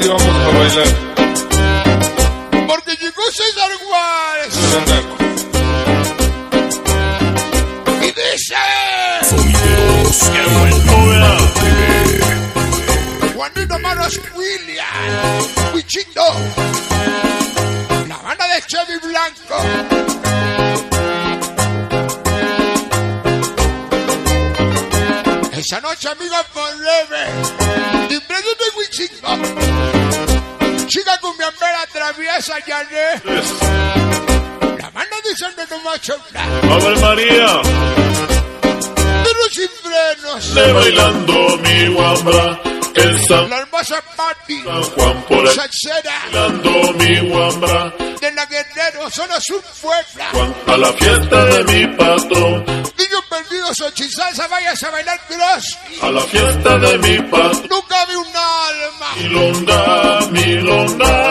sí vamos a bailar. Porque llegó César Juárez. Y dice... Sonideros Juanito Manos William. Wichito. La banda de Chevy Blanco. Esa noche, amigos, forever. Ambera traviesa, Yané. La banda de San de Tomacho Ave María, Pero sin frenos. de bailando mi guambra, el San La hermosa Patti. Juan por ahí. Salsera. Bailando mi guambra, De la Guerrero, zona sur Puebla. Juan a la fiesta de mi patrón, Niños perdidos o chisalsa, vayas a bailar cross. a la fiesta de mi patrón. Nunca vi un alma. Milonga, milonga,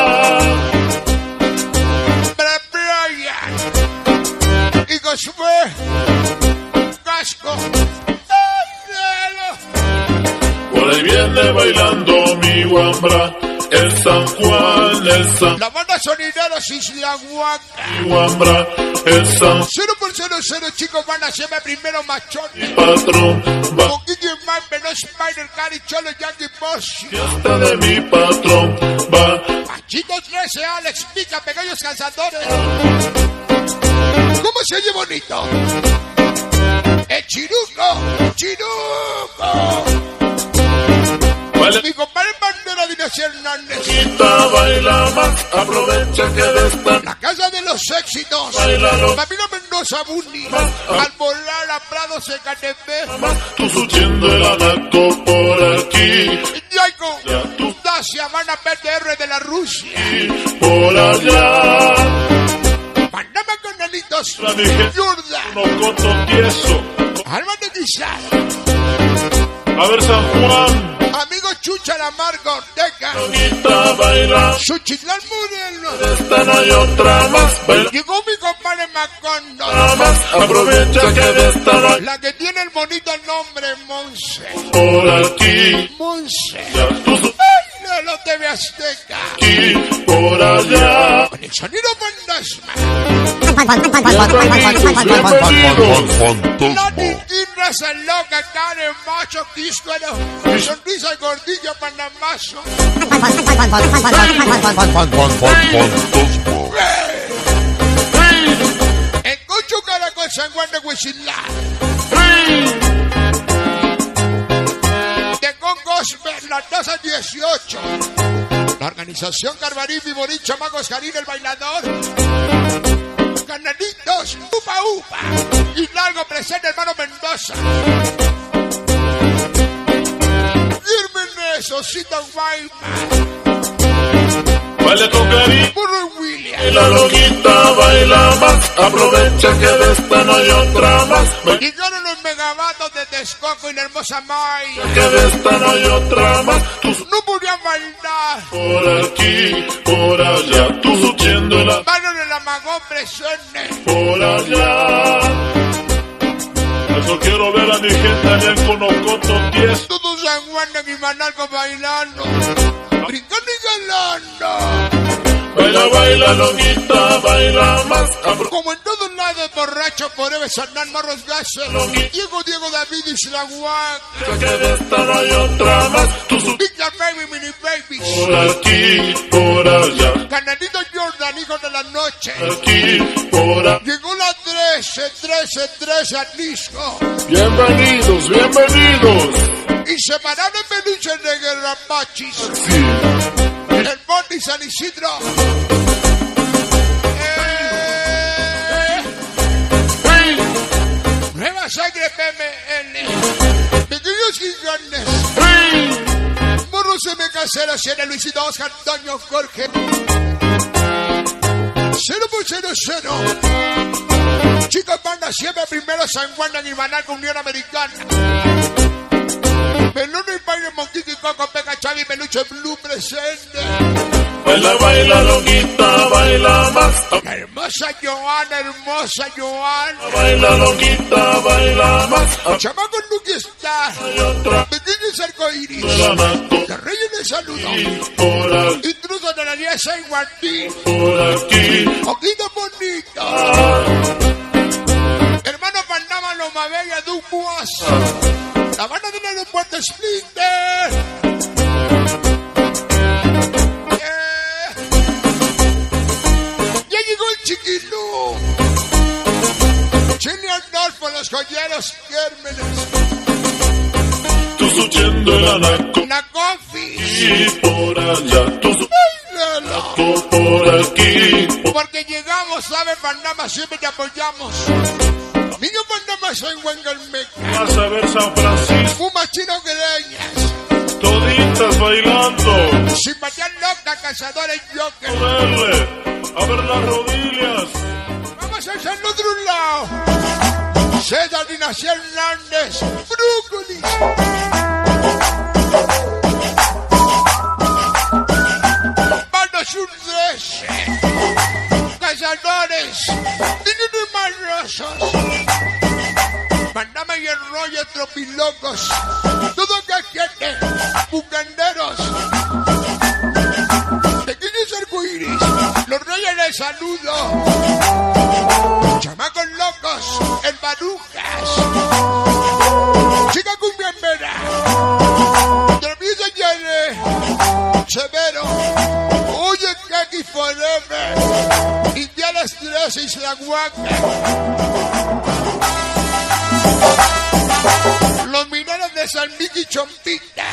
bailando mi guambra, el San Juan, el San La banda sonideros Isla Huaca. mi guambra, el San 0 por 0 0 chicos van a hacerme primero machones. patrón, va Con Guille Mambe, no Spider, Cari, Cholo, Yankee Boss. fiesta de mi patrón, va Machito 13, Alex, Pica, Pequeños Cazadores. ¿Cómo se oye bonito? El chiruco, chiruco. La casa de los éxitos. Camilo Mendoza Buni. Al volar a Prado se más, tú surtiendo el anaco por aquí. Ya tú. Dacia, Habana PTR de la Rusia. por allá. Panamá con dije, Yurda. no coto tieso. Alma de Guisar. A ver, San Juan, Chucha la Suchitlán Moreno. esta no hay otra más, baila Llegó mi compadre Macondo. más, aprovecha que de esta no hay La que tiene el bonito nombre Monse. por aquí. Monse. Ay, no TV Azteca. aquí, por allá. Con el sonido fantasma. Raza loca, Karen Macho, Quiscuero. Sonrisa gordillo, panamazo. En Cocho Caracol, San Juan de Huichilá. De Gospel, la tasa 18. La organización Carbarín, Viborín, Chamacos, Jarín, el bailador. Canalitos, upa. Y largo presente, hermano Mendoza. Irmen Osita Guayma. baila con cariño. Y la loquita baila más, aprovecha que de esta no hay otra más. Llegaron los megabatos de Texcoco y la hermosa May. Que de esta no hay otra más. Tú No podían bailar. por aquí, por allá, tú surtiendo el a- Mano de la presente. por allá. Eso quiero ver a mi gente allá en Conocoto 10. Todos San Juan de mi manalco bailando. Baila, baila, loquita, baila más. Como en todos lados, borracho por Eve Sandán Marros Gases. Diego, Diego David y Slaguac. Que de esta no hay otra más. Sur- Big Jack Baby, Mini Babies. por aquí, por allá. Canadito Jordan, hijo de la noche. Aquí, por allá. Llegó la 13, 13, 13 al disco. Bienvenidos, bienvenidos. Y se pararon en peluches de guerra machis. El Bondi San Isidro. Eh, Nueva sangre PMN. Pequeños gigantes. Morro se me casera, Siena Luisito Oscar, Antonio Jorge. Cero por cero cero. Chicos, banda siempre primero San Juan en con Unión Americana. Peluno y Paine, Monquique y Coco, Pega, Chavi, Peluche, Blue presente. Baila, baila, loquita, baila más. Hermosa Joana, hermosa Joana. Baila, loquita, baila más. Chamaco Nuki está. Pequeños arcoíris. De Reyes de saludo. y por aquí, Intruso de la 10 San Martín. por aquí. Ojito bonito. Hermano Panama, los Mabella, Dupuas. La Splinter. Eh. Ya llegó el chiquilú. Chile Arnolfo, los joyeros Gérmenes. Tú subiendo el anaco La Coffee. y por allá. Tú subiendo por aquí. Porque llegamos, ¿sabe? Panamá, siempre te apoyamos. Soy Wengelmeca. Vas a ver San Francisco, Fuma chino greñas. toditas bailando. Simpatía loca, cazadores. Verle, a ver las rodillas. Vamos a hacerlo de un lado. César Dinastía Hernández. Brócoli. Bando Surdese. Cazadores. Niños marrosos. Panamá y el rollo tropilocos. Todo caquete. Bucanderos. Pequeños arcoíris. Los reyes les saludo. Chamacos locos, el Barujas. Chica cumbiambera. Travieso Yane. Severo. Oye, Kaki Forever. Indianas 13 y la Huaca. Los mineros de San Miguel Chompita.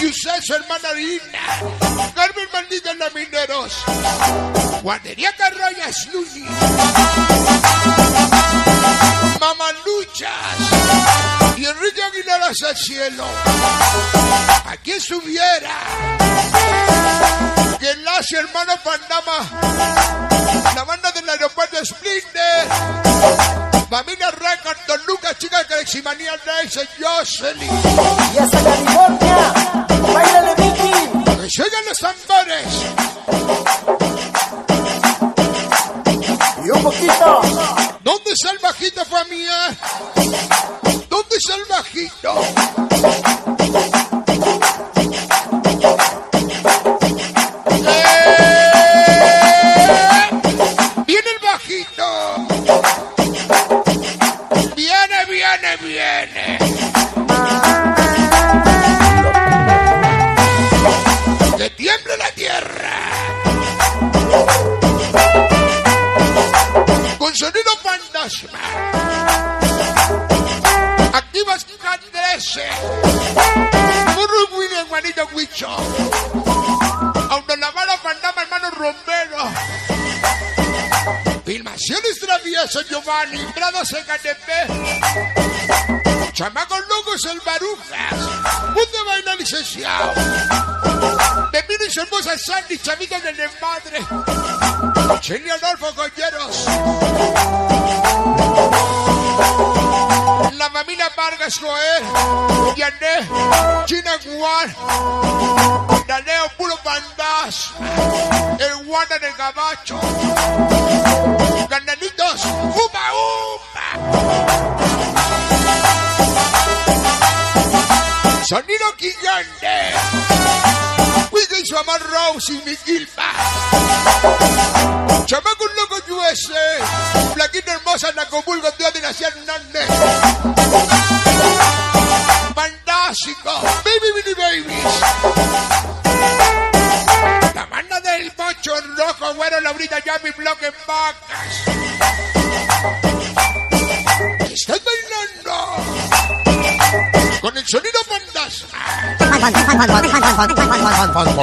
Y usted, su hermana Rina. Carmen Maldita los mineros. Guardería Carroya Sluni. Mamaluchas. Y Enrique Aguilar hacia el cielo. ¿A quién subiera? Que enlace, hermano Panamá. La banda del aeropuerto Splinter. Familia Simania Dice, Jocelyn. Yes, I got Giovanni. Prado Secatepe. Chamacos locos el Barujas. Mundo baila licenciado. Pepino y su hermosa Sandy, chavito del desmadre. Chile Adolfo Colleros. La familia Vargas Joel. Yané. China Guan. Daneo Puro Bandas. El Guarda del Gabacho. Amor Rose y mi Gilpa. Chamaco loco USA. Flaquita hermosa Nacomulgo, tío de Nación Hernández.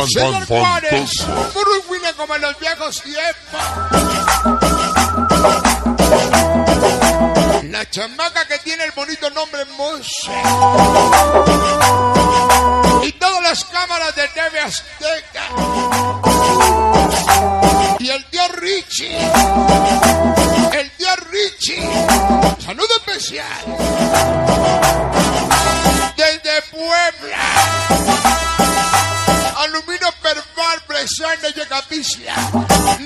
Señor Juárez, buena como en los viejos tiempos. La chamaca que tiene el bonito nombre Monse. Y todas las cámaras de TV Azteca. Y el tío Richie. El tío Richie. Saludo especial. Desde Puebla.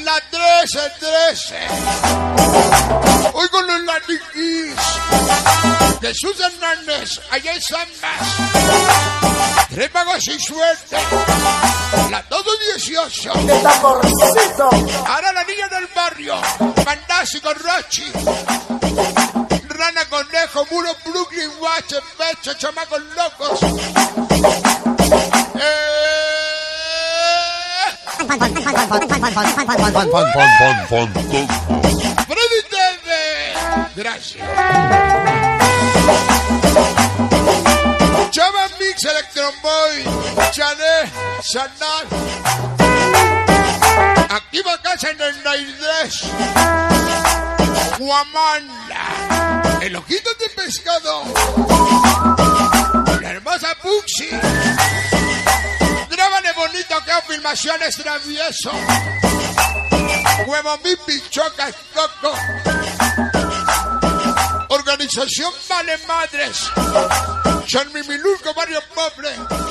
La 13, 13. Hoy con los latiquis. Jesús Hernández, allá en Zambas. Tres magos sin suerte. La todo 18. De tamborcito. Ahora la niña del barrio. Mandasi con Rochi. Rana, conejo, muro, Brooklyn, Watch, pecho, chamacos locos. Gracias. Chava Mix Electroboy. Chané, Sanal. Activa casa en el Naidres. Guamanda. El ojito de pescado. Filmaciones travieso. Huevo mi pichoca coco. Organización Vale Madres. San Mimilurco, Barrio Pobre.